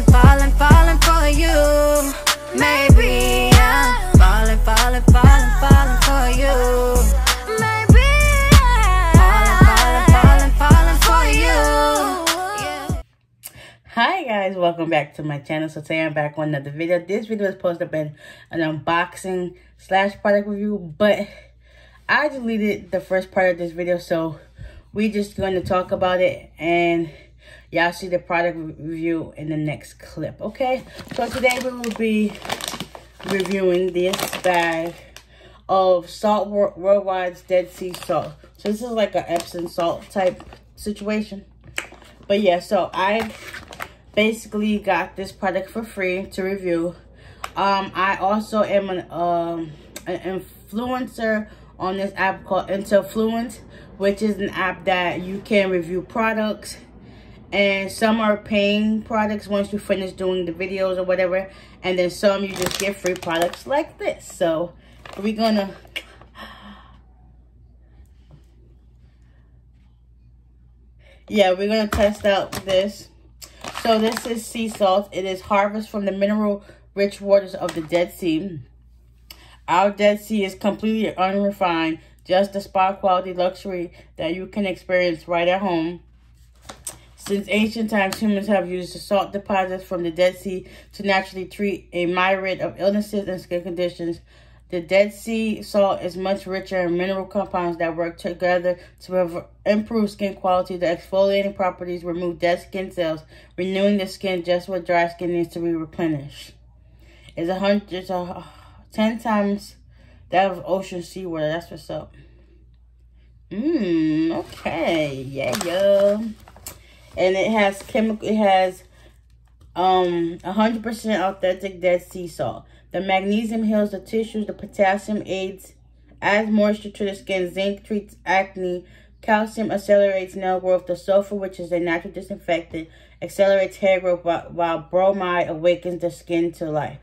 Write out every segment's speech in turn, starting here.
falling, falling, falling for you. Maybe I'm falling, falling, falling, falling for you. Hi guys, welcome back to my channel. So today I'm back with another video. This video is supposed to have been an unboxing slash product review, but I deleted the first part of this video, so we're just going to talk about it and y'all see the product review in the next clip, okay? So today we will be reviewing this bag of Salt Worldwide's Dead Sea Salt. So this is like an Epsom salt type situation. But yeah, so I basically got this product for free to review. Um, I also am an, um, an influencer on this app called Intellifluence, which is an app that you can review products. And some are paying products once you finish doing the videos or whatever. And then some you just get free products like this. So we're gonna yeah we're gonna test out this so this is sea salt it is harvest from the mineral rich waters of the dead sea our Dead Sea is completely unrefined, just the spa quality luxury that you can experience right at home. Since ancient times, humans have used the salt deposits from the Dead Sea to naturally treat a myriad of illnesses and skin conditions. The Dead Sea salt is much richer in mineral compounds that work together to improve skin quality. The exfoliating properties remove dead skin cells, renewing the skin just what dry skin needs to be replenished. It's a hundred. It's a 10 times that of ocean seawater. That's what's up. Mmm, okay. Yeah, yeah. And it has chemical, it has um 100% authentic dead sea salt. The magnesium heals the tissues. The potassium aids, adds moisture to the skin. Zinc treats acne. Calcium accelerates nail growth. The sulfur, which is a natural disinfectant, accelerates hair growth while bromide awakens the skin to life.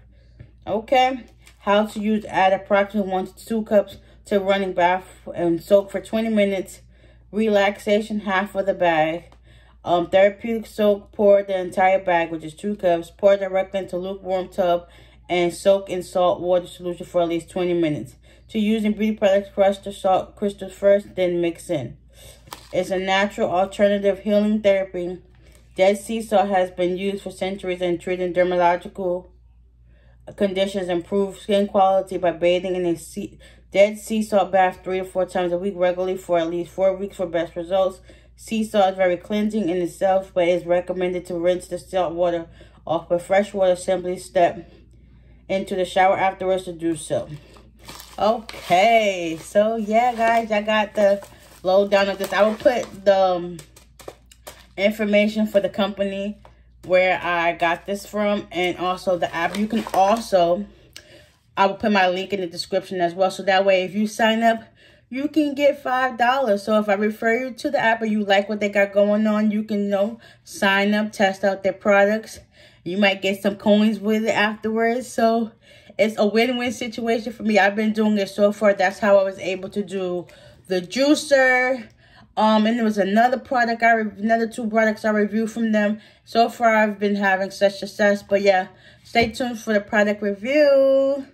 Okay. How to use, add approximately one to two cups to running bath and soak for 20 minutes. Relaxation, half of the bag. Um, therapeutic soak, pour the entire bag, which is two cups. Pour directly into lukewarm tub and soak in salt water solution for at least 20 minutes. To use in beauty products, crush the salt crystals first, then mix in. It's a natural alternative healing therapy. Dead sea salt has been used for centuries in treating dermatological conditions improve skin quality by bathing in a sea, dead sea salt bath three to four times a week regularly for at least four weeks for best results. Sea salt is very cleansing in itself, but is recommended to rinse the salt water off with fresh water. Simply step into the shower afterwards to do so. Okay, so yeah, guys, I got the lowdown of this. I will put the um, information for the company where I got this from and also the app. You can also, I will put my link in the description as well. So that way, if you sign up, you can get $5. So if I refer you to the app or you like what they got going on, you can you know, sign up, test out their products. You might get some coins with it afterwards. So it's a win-win situation for me. I've been doing it so far. That's how I was able to do the juicer, um, and there was another product, I another two products I reviewed from them. So far, I've been having such success. But yeah, stay tuned for the product review.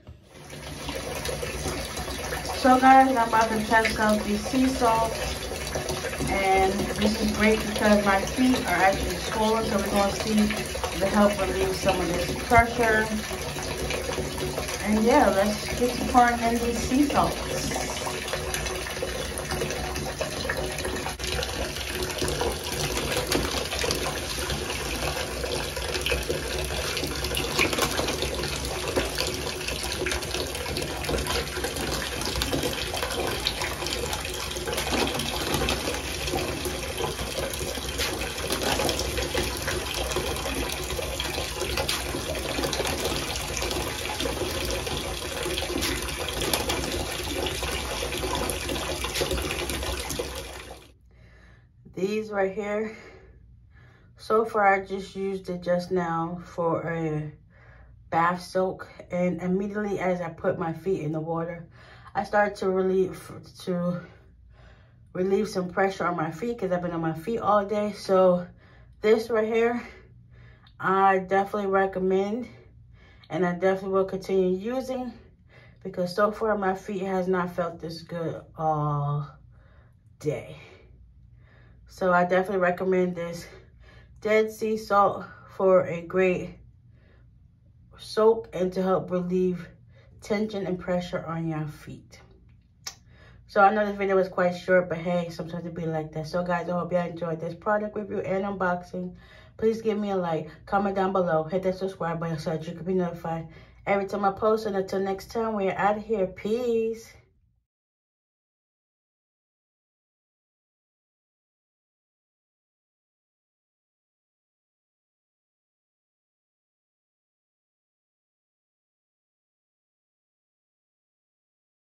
So guys, I'm about to test out the sea salt. And this is great because my feet are actually swollen. So we're going to see it help relieve some of this pressure. And yeah, let's get pouring in these sea salts. These right here. So far, I just used it just now for a bath soak. And immediately as I put my feet in the water, I started to relieve, to relieve some pressure on my feet because I've been on my feet all day. So this right here, I definitely recommend and I definitely will continue using because so far my feet has not felt this good all day. So I definitely recommend this Dead Sea Salt for a great soak and to help relieve tension and pressure on your feet. So I know this video was quite short, but hey, sometimes it be like that. So guys, I hope y'all enjoyed this product review and unboxing. Please give me a like, comment down below, hit that subscribe button so that you can be notified every time I post. And until next time, we're out of here. Peace.